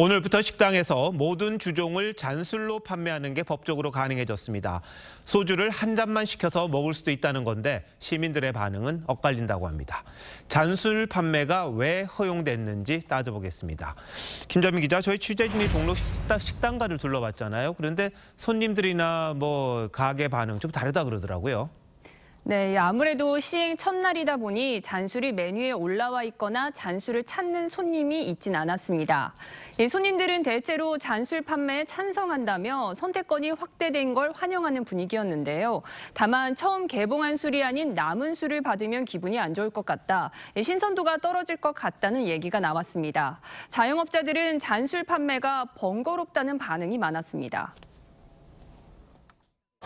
오늘부터 식당에서 모든 주종을 잔술로 판매하는 게 법적으로 가능해졌습니다. 소주를 한 잔만 시켜서 먹을 수도 있다는 건데 시민들의 반응은 엇갈린다고 합니다. 잔술 판매가 왜 허용됐는지 따져보겠습니다. 김자민 기자, 저희 취재진이 종로 식당, 식당가를 둘러봤잖아요. 그런데 손님들이나 뭐 가게 반응 좀 다르다 그러더라고요. 네, 아무래도 시행 첫날이다 보니 잔술이 메뉴에 올라와 있거나 잔술을 찾는 손님이 있진 않았습니다. 이 손님들은 대체로 잔술 판매에 찬성한다며 선택권이 확대된 걸 환영하는 분위기였는데요. 다만 처음 개봉한 술이 아닌 남은 술을 받으면 기분이 안 좋을 것 같다. 신선도가 떨어질 것 같다는 얘기가 나왔습니다. 자영업자들은 잔술 판매가 번거롭다는 반응이 많았습니다.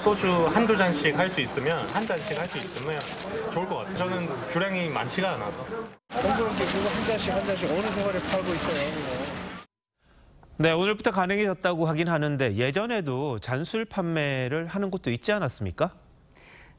소주 한두 잔씩 할 수 있으면 한 잔씩 할 수 있으면 좋을 것 같아요. 저는 주량이 많지가 않아서. 공부하는데 그거 한 잔씩 한 잔씩 어느 세월에 팔고 있어요. 네, 오늘부터 가능해졌다고 하긴 하는데 예전에도 잔술 판매를 하는 곳도 있지 않았습니까?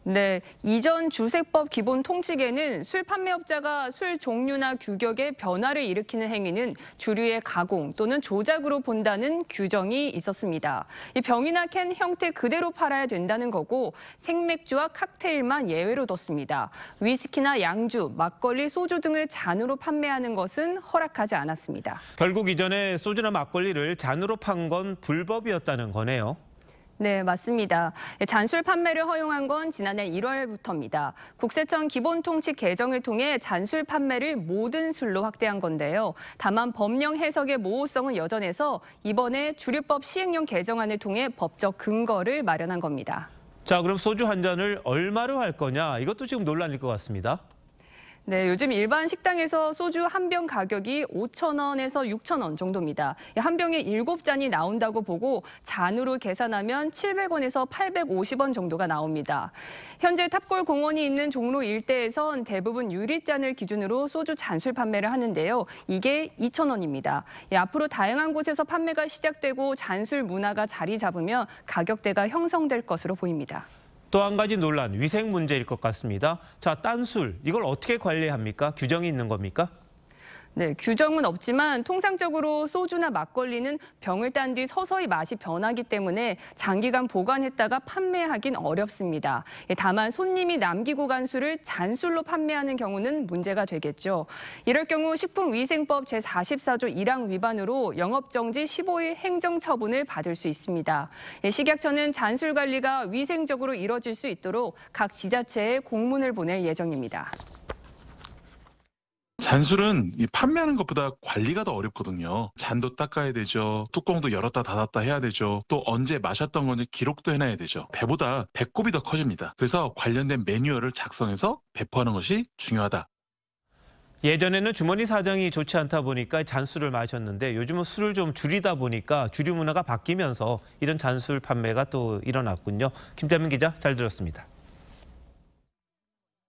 네, 이전 주색법 기본 통칙에는 술 판매업자가 술 종류나 규격에 변화를 일으키는 행위는 주류의 가공 또는 조작으로 본다는 규정이 있었습니다. 이 병이나 캔 형태 그대로 팔아야 된다는 거고 생맥주와 칵테일만 예외로 뒀습니다. 위스키나 양주, 막걸리, 소주 등을 잔으로 판매하는 것은 허락하지 않았습니다. 결국 이전에 소주나 막걸리를 잔으로 판 건 불법이었다는 거네요. 네, 맞습니다. 잔술 판매를 허용한 건 지난해 1월부터입니다. 국세청 기본통칙 개정을 통해 잔술 판매를 모든 술로 확대한 건데요. 다만 법령 해석의 모호성은 여전해서 이번에 주류법 시행령 개정안을 통해 법적 근거를 마련한 겁니다. 자, 그럼 소주 한 잔을 얼마로 할 거냐? 이것도 지금 논란일 것 같습니다. 네, 요즘 일반 식당에서 소주 한 병 가격이 5천 원에서 6천 원 정도입니다. 한 병에 7잔이 나온다고 보고 잔으로 계산하면 700원에서 850원 정도가 나옵니다. 현재 탑골 공원이 있는 종로 일대에선 대부분 유리잔을 기준으로 소주 잔술 판매를 하는데요. 이게 2천 원입니다. 앞으로 다양한 곳에서 판매가 시작되고 잔술 문화가 자리 잡으면 가격대가 형성될 것으로 보입니다. 또 한 가지 논란, 위생 문제일 것 같습니다. 자, 딴술, 이걸 어떻게 관리합니까? 규정이 있는 겁니까? 네, 규정은 없지만 통상적으로 소주나 막걸리는 병을 딴 뒤 서서히 맛이 변하기 때문에 장기간 보관했다가 판매하긴 어렵습니다. 예, 다만 손님이 남기고 간 술을 잔술로 판매하는 경우는 문제가 되겠죠. 이럴 경우 식품위생법 제44조 1항 위반으로 영업정지 15일 행정처분을 받을 수 있습니다. 예, 식약처는 잔술 관리가 위생적으로 이뤄질 수 있도록 각 지자체에 공문을 보낼 예정입니다. 잔술은 판매하는 것보다 관리가 더 어렵거든요. 잔도 닦아야 되죠. 뚜껑도 열었다 닫았다 해야 되죠. 또 언제 마셨던 건지 기록도 해놔야 되죠. 배보다 배꼽이 더 커집니다. 그래서 관련된 매뉴얼을 작성해서 배포하는 것이 중요하다. 예전에는 주머니 사정이 좋지 않다 보니까 잔술을 마셨는데 요즘은 술을 좀 줄이다 보니까 주류 문화가 바뀌면서 이런 잔술 판매가 또 일어났군요. 김태민 기자 잘 들었습니다.